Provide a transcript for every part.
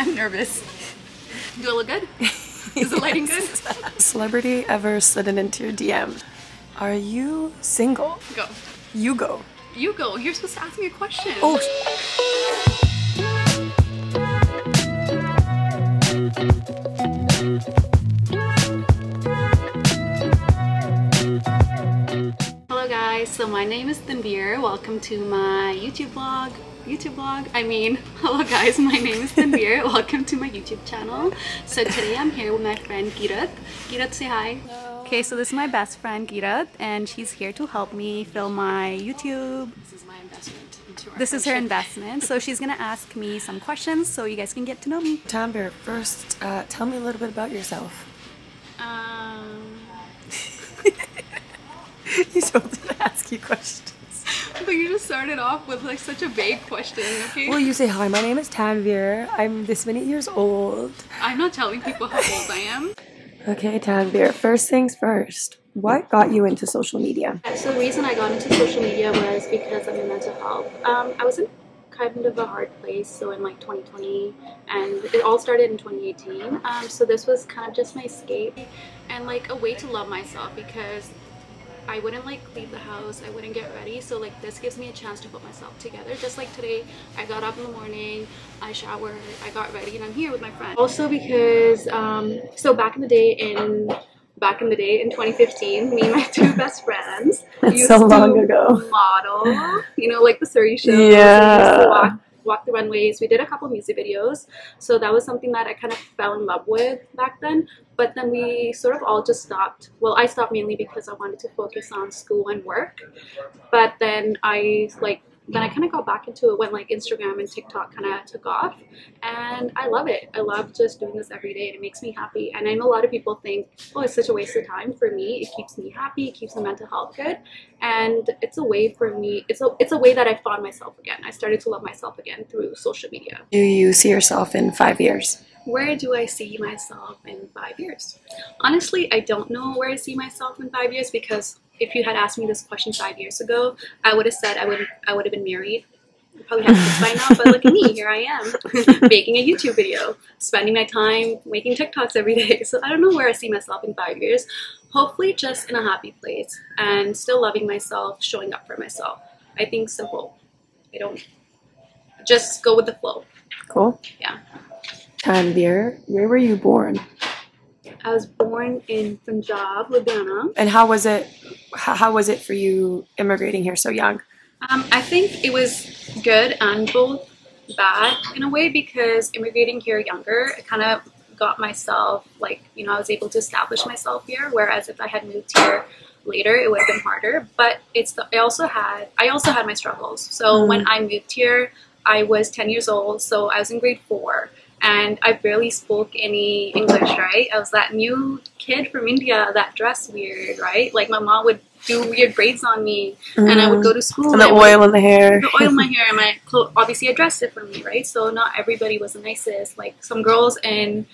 I'm nervous. Do I look good? Is the lighting good? Celebrity ever slidden into your DM? Are you single? Go. You go. You go. You're supposed to ask me a question. Oh, so my name is Tanvir. Welcome to my YouTube vlog. YouTube vlog? I mean, hello guys, my name is Tanvir. Welcome to my YouTube channel. So today I'm here with my friend Kirat. Kirat, say hi. Hello. Okay, so this is my best friend Kirat and she's here to help me film my YouTube. This is my investment This is her investment. So she's gonna ask me some questions so you guys can get to know me. Tanvir, first, uh, tell me a little bit about yourself. Um, you told me to ask you questions. but you just started off with like such a vague question, okay? Well, you say, hi, my name is Tanvir. I'm this many years old. I'm not telling people how old I am. Okay, Tanvir, first things first. What got you into social media? So the reason I got into social media was because of my mental health. Um, I was in kind of a hard place, so in like 2020, and it all started in 2018. Um, so this was kind of just my escape and like a way to love myself because I wouldn't like leave the house, I wouldn't get ready. So like this gives me a chance to put myself together. Just like today, I got up in the morning, I showered, I got ready, and I'm here with my friend. Also because um, so back in the day in back in the day in 2015, me and my two best friends That's used so to long ago. model. You know, like the Surrey shows. Yeah. We used to walk, walk the runways. We did a couple music videos. So that was something that I kind of fell in love with back then. But then we sort of all just stopped. Well, I stopped mainly because I wanted to focus on school and work. But then I like then I kind of got back into it when like Instagram and TikTok kind of took off, and I love it. I love just doing this every day, and it makes me happy. And I know a lot of people think, oh, it's such a waste of time. For me, it keeps me happy, it keeps my mental health good, and it's a way for me. It's a it's a way that I found myself again. I started to love myself again through social media. Do you see yourself in five years? Where do I see myself in five years? Honestly, I don't know where I see myself in five years because if you had asked me this question five years ago, I would have said I would I would have been married. I probably have kids by now, but look at me, here I am, making a YouTube video, spending my time making TikToks every day. So I don't know where I see myself in five years. Hopefully, just in a happy place and still loving myself, showing up for myself. I think simple. I don't just go with the flow. Cool. Yeah. Tanvir, where were you born? I was born in Punjab, Ludhiana. And how was it? How, was it for you immigrating here so young? Um, I think it was good and both bad in a way because immigrating here younger, I kind of got myself like you know I was able to establish myself here. Whereas if I had moved here later, it would have been harder. But it's the, I also had I also had my struggles. So Mm. when I moved here, I was ten years old, so I was in grade four. And I barely spoke any English, right? I was that new kid from India that dressed weird, right? Like my mom would do weird braids on me, and I would go to school. And the oil in the hair. the oil in my hair and my clothes obviously I dressed differently, right? So not everybody was the nicest. Like some girls in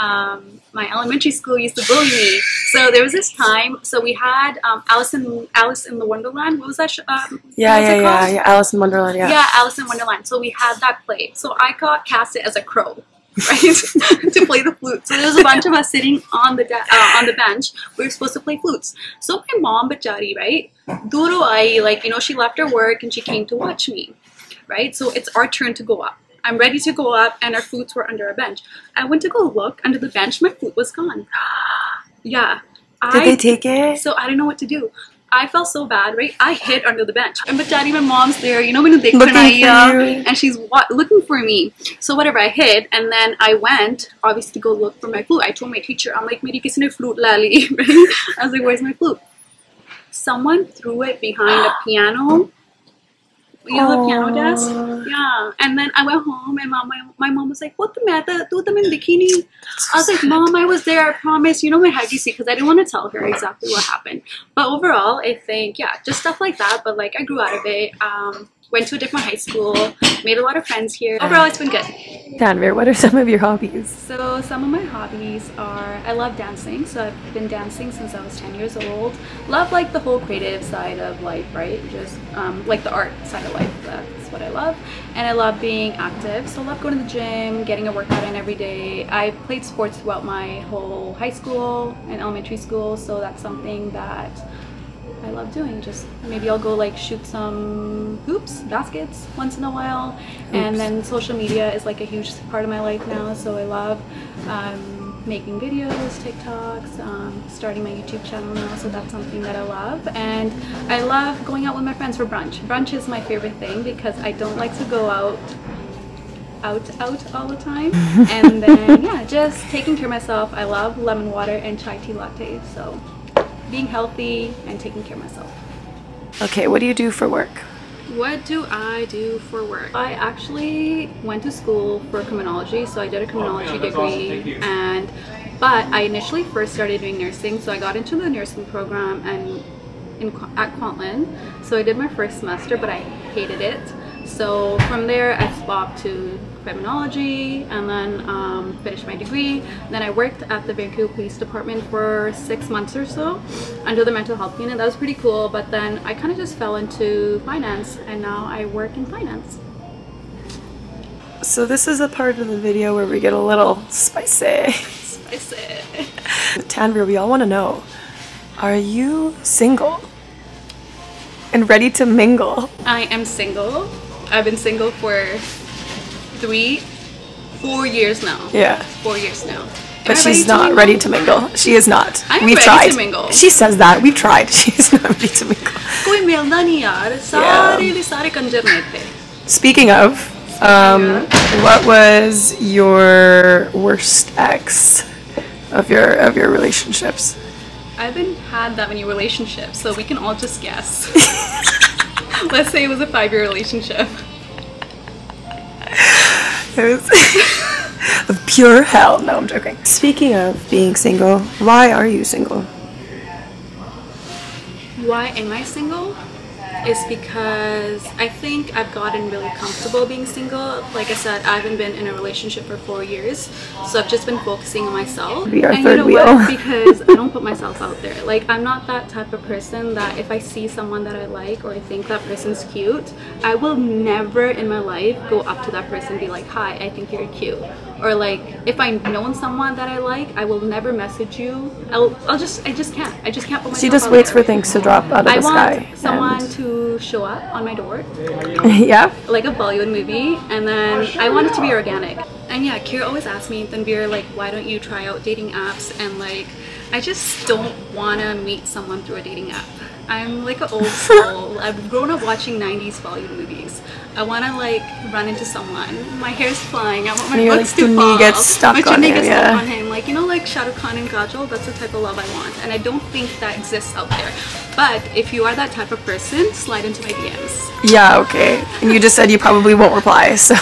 um, my elementary school used to bully me. So there was this time. So we had um, Alice in Alice in the Wonderland. What was that? Sh- um, Yeah, yeah, yeah, yeah. Alice in Wonderland. Yeah. Yeah, Alice in Wonderland. So we had that play. So I got casted as a crow, right, to play the flute. So there was a bunch of us sitting on the de- uh, on the bench. We were supposed to play flutes. So my mom, Bachari, right, duro ai, like you know, she left her work and she came to watch me, right. So it's our turn to go up. I'm ready to go up, and our flutes were under a bench. I went to go look under the bench. My flute was gone. Yeah. Did I they take it? so I didn't know what to do. I felt so bad, right? I hid under the bench. And but daddy, my mom's there, you know, when they for and she's wa- looking for me. So whatever, I hid, and then I went, obviously, to go look for my flute. I told my teacher, I'm like, "Meri kisi ne flute la li," right? I was like, "Where's my flute?" Someone threw it behind a piano. You know the piano desk? Yeah. And then I went home, and mom, my, my mom was like, "What the matter? Tu tamen dikhi nahi?" I was like, Mom, I was there, I promise. You know my high DC because I didn't want to tell her exactly what happened. But overall, I think, yeah, just stuff like that. But like, I grew out of it. Um, went to a different high school, made a lot of friends here. Overall, it's been good. Tanvir, what are some of your hobbies? So some of my hobbies are I love dancing. So I've been dancing since I was 10 years old. Love like the whole creative side of life, right? Just um, like the art side of life. That's what I love. And I love being active. So I love going to the gym, getting a workout in every day. I played sports throughout my whole high school and elementary school. So that's something that I love doing. Just maybe I'll go like shoot some hoops, baskets once in a while. And then social media is like a huge part of my life now. So I love um, making videos, TikToks, um, starting my YouTube channel now. So that's something that I love. And I love going out with my friends for brunch. Brunch is my favorite thing because I don't like to go out out out all the time and then yeah just taking care of myself i love lemon water and chai tea latte so being healthy and taking care of myself. Okay, what do you do for work? What do I do for work? I actually went to school for criminology, so I did a criminology degree and but I initially first started doing nursing, so I got into the nursing program and in at Kwantlen. So I did my first semester, but I hated it. So from there, I swapped to criminology and then um, finished my degree. Then I worked at the Vancouver Police Department for six months or so under the mental health unit. That was pretty cool, but then I kind of just fell into finance and now I work in finance. So this is a part of the video where we get a little spicy. Spicy. Tanvir, we all want to know, are you single? And ready to mingle? I am single. I've been single for three, four years now. Yeah. Four years now. Am But I she's ready to not mingle? ready to mingle. She is not. I am We've ready to tried. mingle. She says that. We've tried. She's not ready to mingle. कोई मिलना नहीं यार सारे दे सारे कंजर ने थे Speaking of, um, what was your worst ex of your of your relationships? I haven't had that many relationships so we can all just guess let's say it was a five-year relationship It was of pure hell. No, I'm joking. Speaking of being single, why are you single? why am I single is because I think I've gotten really comfortable being single. Like I said, I haven't been in a relationship for four years, so I've just been focusing on myself. Be our and third you know wheel. what? Because I don't put myself out there. Like I'm not that type of person that if I see someone that I like or I think that person's cute, I will never in my life go up to that person and be like, "Hi, I think you're cute." Or like if I known someone that I like, I will never message you. I'll, I'll just I just can't. I just can't put She just waits there. for things to drop out of I the want sky. someone and- to show up on my door, yeah. like a Bollywood movie, and then I want it to be organic. And yeah, Kirat always asks me, Tanvir, like, why don't you try out dating apps? And like, I just don't want to meet someone through a dating app. I'm like an old soul. I've grown up watching 90s Bollywood movies. I want to like run into someone. My hair's flying. I want my And like, to "Tunni fall. gets stuck my on him," gets yeah. stuck on him. Like you know, like Shah Rukh Khan and Kajol. That's the type of love I want, and I don't think that exists out there. But if you are that type of person, slide into my DMs. Yeah, okay. And you just said you probably won't reply, so.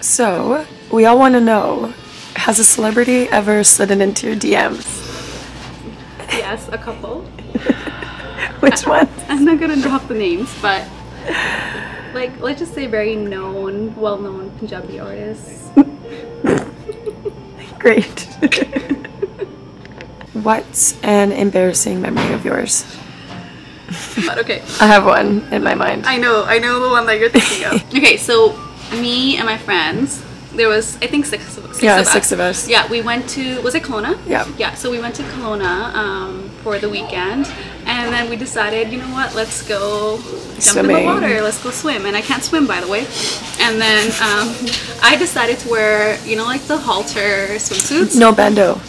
So, we all want to know has a celebrity ever slid into your DMs? Yes, a couple. Which one? I'm not gonna drop the names, but like let's just say very known, well-known Punjabi artists. Great. What's an embarrassing memory of yours? But okay, I have one in my mind. I know, I know the one that you're thinking of. okay, so me and my friends, there was I think six, six Yeah, of us. six of us. Yeah, we went to was it Kelowna? Yeah. Yeah, so we went to Kelowna um, for the weekend, and then we decided, you know what, let's go jump in the water. Let's go swim, and I can't swim by the way. And then um, I decided to wear, you know, like the halter swimsuits. No bando.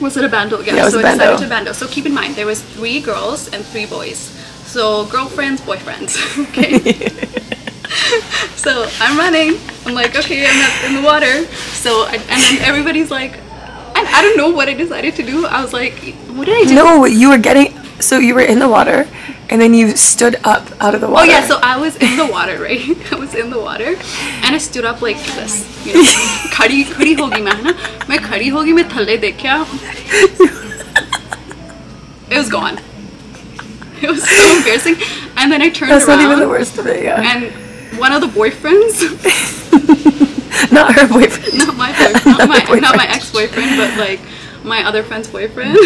Was it a bando? Yeah, Yeah, it was so a I decided to bando. So keep in mind, there was three girls and three boys. So girlfriends, boyfriends. Okay. so I'm running. I'm like, okay, I'm not in the water. So I, and then everybody's like, I, I don't know what I decided to do. I was like, what did I do? No, you were getting. So you were in the water, and then you stood up out of the Oh water. yeah, so I was in the water, right? I was in the water, and I stood up like this. You know, खड़ी खड़ी होगी मैं है ना मैं खड़ी होगी मैं थल्ले देखा it was gone It was so embarrassing. And then I turned That's around not even the worst of it, yeah. and one of the boyfriends, not her boyfriend. not my boyfriend, not Not my, the not my boyfriend. ex-boyfriend, but like my other friend's boyfriend.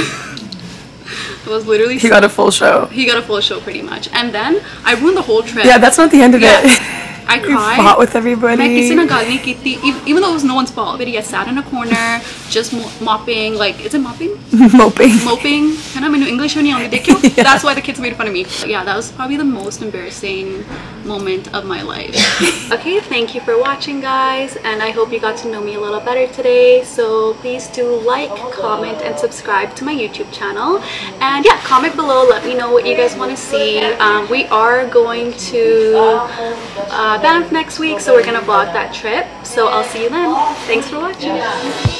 It was literally. He got a full show. He got a full show pretty much, and then I ruined the whole trip. Yeah, that's not the end of yeah. it. I cried. You fought with everybody. Even though it was no one's fault, but he sat in a corner just mopping, like, is it mopping? Moping. Moping. And I'm in English when you're ridiculous. yeah. That's why the kids made fun of me. But yeah, that was probably the most embarrassing moment of my life. okay, thank you for watching, guys. And I hope you got to know me a little better today. So please do like, comment, and subscribe to my YouTube channel. And yeah, comment below. Let me know what you guys want to see. Um, we are going to uh, Banff next week, so we're going to vlog that trip. So I'll see you then. Thanks for watching. Yeah.